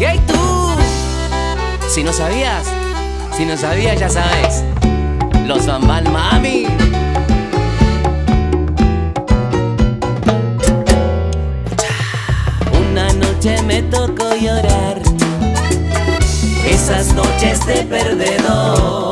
Y ahí tú, si no sabías, si no sabías ya sabes, los Bambal Mami. Una noche me tocó llorar, esas noches de perdedor.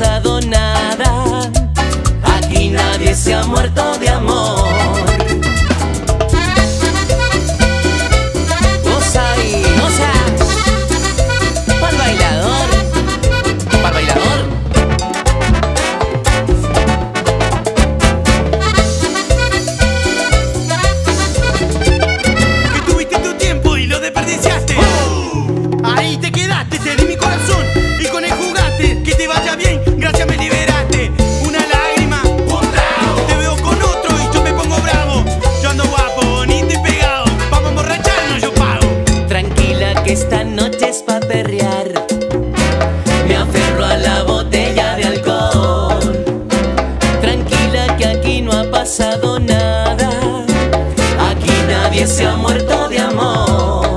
Nada, aquí nadie se ha muerto de amor. Tranquila que esta noche es pa' perrear. Me aferro a la botella de alcohol. Tranquila que aquí no ha pasado nada. Aquí nadie se ha muerto de amor.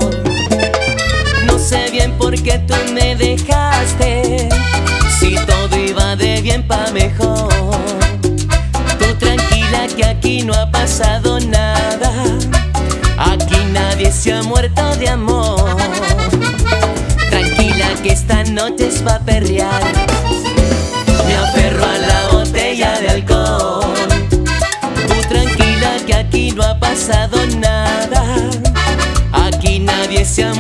No sé bien por qué tú me dejaste. Si todo iba de bien pa' mejor. Tú tranquila que aquí no ha pasado nada. Aquí nadie se ha muerto de amor que esta noche es pa' perrear. Me aferro a la botella de alcohol. Tú tranquila que aquí no ha pasado nada. Aquí nadie se ha